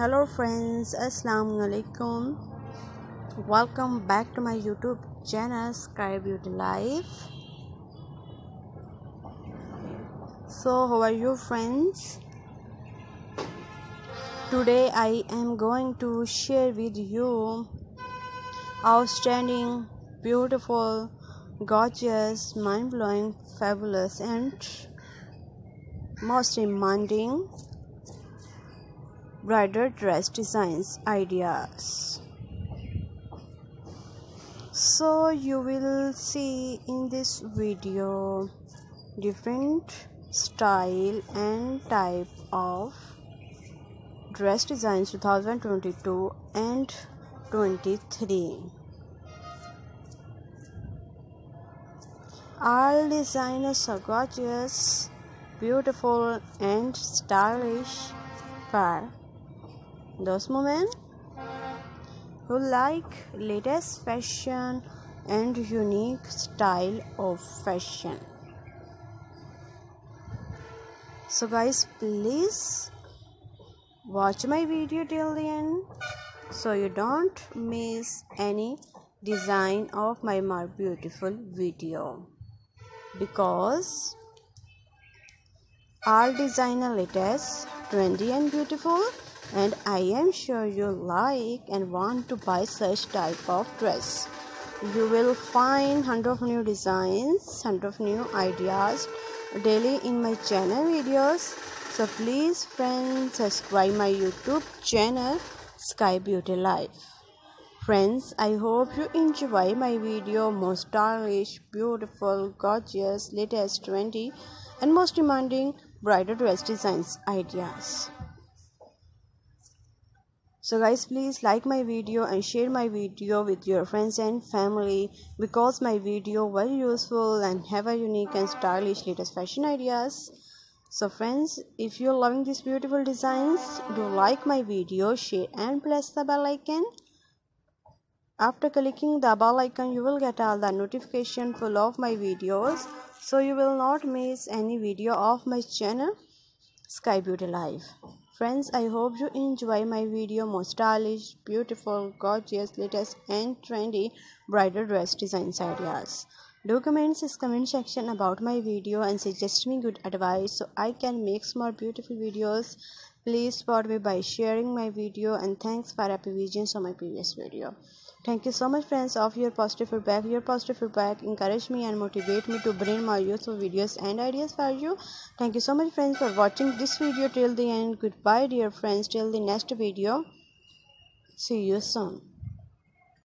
hello friends. Assalamu alaikum. Welcome back to my youtube channel sky beauty life. So how are you friends? Today i am going to share with you outstanding beautiful gorgeous mind-blowing fabulous and most demanding bridal dress designs ideas. So you will see in this video different style and type of dress designs 2022 and 23 all designers are gorgeous beautiful and stylish. For those women who like latest fashion and unique style of fashion. So guys please watch my video till the end so you don't miss any design of my more beautiful video. Because all designer latest trendy and beautiful and I am sure you like and want to buy such type of dress. You will find hundred of new designs, hundred of new ideas daily in my channel videos. So please friends subscribe my YouTube channel Sky Beauty Life. Friends, I hope you enjoy my video most stylish, beautiful, gorgeous, latest, trendy and most demanding bridal dress designs ideas so guys please like my video and share my video with your friends and family because my video very useful and have a unique and stylish latest fashion ideas. So friends if you're loving these beautiful designs do like my video share and press the bell icon. After clicking the bell icon you will get all the notification full of my videos. So you will not miss any video of my channel sky beauty life friends i hope you enjoy my video. Most stylish beautiful gorgeous latest and trendy bridal dress designs ideas. Do comments in comment section about my video and suggest me good advice so i can make more beautiful videos. Please support me by sharing my video and thanks for happy visions on my previous video Thank you so much friends of your positive feedback. Your positive feedback encourage me and motivate me to bring more useful videos and ideas for you. Thank you so much friends for watching this video till the end. Goodbye dear friends till the next video. See you soon.